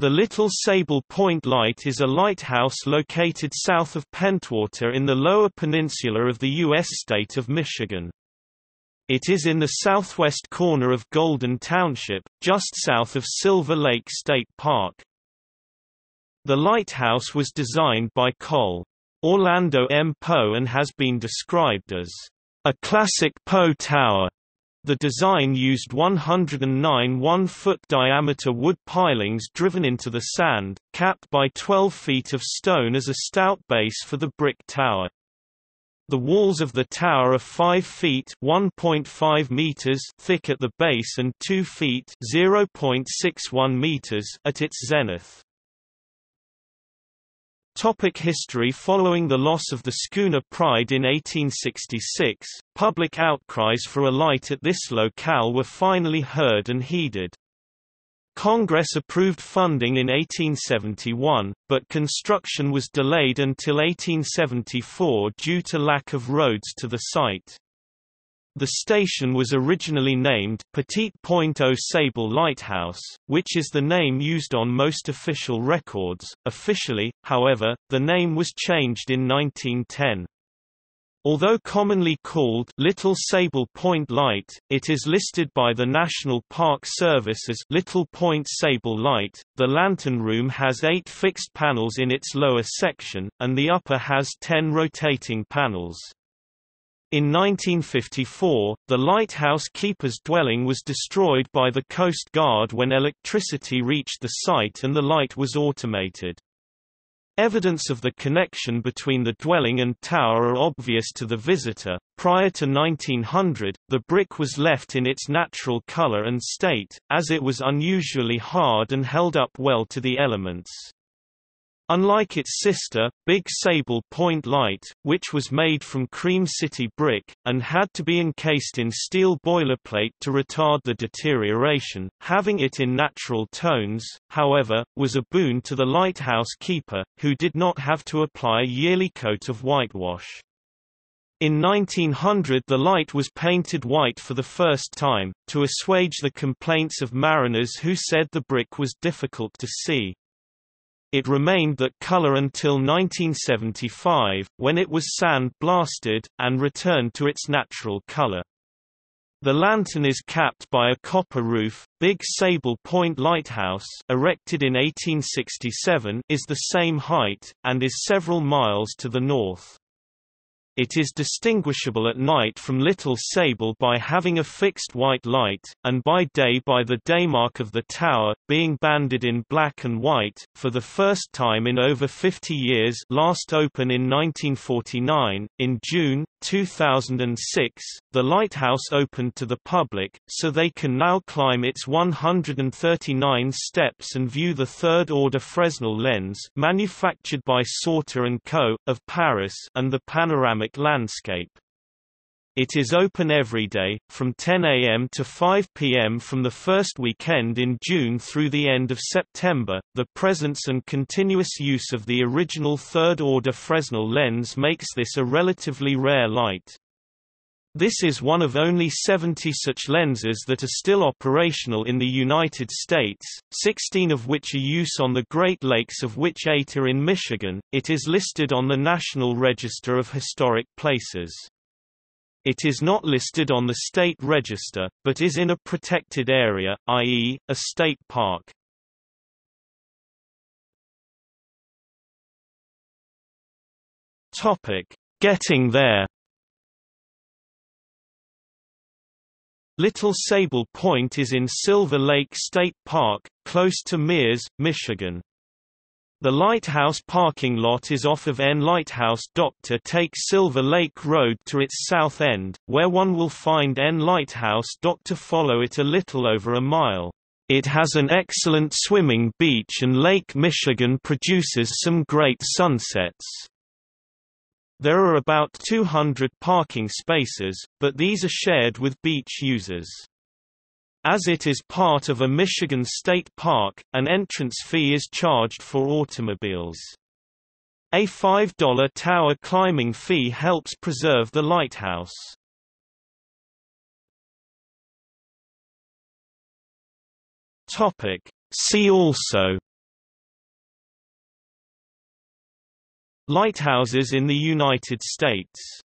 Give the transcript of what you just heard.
The Little Sable Point Light is a lighthouse located south of Pentwater in the lower peninsula of the U.S. state of Michigan. It is in the southwest corner of Golden Township, just south of Silver Lake State Park. The lighthouse was designed by Col. Orlando M. Poe and has been described as a classic Poe tower the design used 109 1-foot diameter wood pilings driven into the sand, capped by 12 feet of stone as a stout base for the brick tower. The walls of the tower are 5 feet (1.5 meters) thick at the base and 2 feet (0.61 meters) at its zenith. Topic history Following the loss of the schooner Pride in 1866, public outcries for a light at this locale were finally heard and heeded. Congress approved funding in 1871, but construction was delayed until 1874 due to lack of roads to the site. The station was originally named Petite Pointe au Sable Lighthouse, which is the name used on most official records. Officially, however, the name was changed in 1910. Although commonly called Little Sable Point Light, it is listed by the National Park Service as Little Point Sable Light. The lantern room has eight fixed panels in its lower section, and the upper has ten rotating panels. In 1954, the lighthouse keeper's dwelling was destroyed by the Coast Guard when electricity reached the site and the light was automated. Evidence of the connection between the dwelling and tower are obvious to the visitor. Prior to 1900, the brick was left in its natural color and state, as it was unusually hard and held up well to the elements. Unlike its sister, Big Sable Point Light, which was made from Cream City brick, and had to be encased in steel boilerplate to retard the deterioration, having it in natural tones, however, was a boon to the lighthouse keeper, who did not have to apply a yearly coat of whitewash. In 1900 the light was painted white for the first time, to assuage the complaints of mariners who said the brick was difficult to see. It remained that color until 1975, when it was sand-blasted, and returned to its natural color. The lantern is capped by a copper roof. Big Sable Point Lighthouse, erected in 1867, is the same height, and is several miles to the north. It is distinguishable at night from Little Sable by having a fixed white light, and by day by the daymark of the tower, being banded in black and white, for the first time in over 50 years last open in 1949. In June, 2006, the lighthouse opened to the public, so they can now climb its 139 steps and view the third-order Fresnel lens manufactured by Sauter & Co., of Paris and the panoramic landscape. It is open every day, from 10 a.m. to 5 p.m. from the first weekend in June through the end of September. The presence and continuous use of the original third order Fresnel lens makes this a relatively rare light. This is one of only 70 such lenses that are still operational in the United States, 16 of which are use on the Great Lakes of which 8 are in Michigan. It is listed on the National Register of Historic Places. It is not listed on the state register, but is in a protected area, i.e., a state park. Topic: Getting there. Little Sable Point is in Silver Lake State Park, close to Mears, Michigan. The lighthouse parking lot is off of N Lighthouse Doctor to take Silver Lake Road to its south end, where one will find N Lighthouse Doctor to follow it a little over a mile. It has an excellent swimming beach and Lake Michigan produces some great sunsets. There are about 200 parking spaces, but these are shared with beach users. As it is part of a Michigan state park, an entrance fee is charged for automobiles. A $5 tower climbing fee helps preserve the lighthouse. Topic. See also Lighthouses in the United States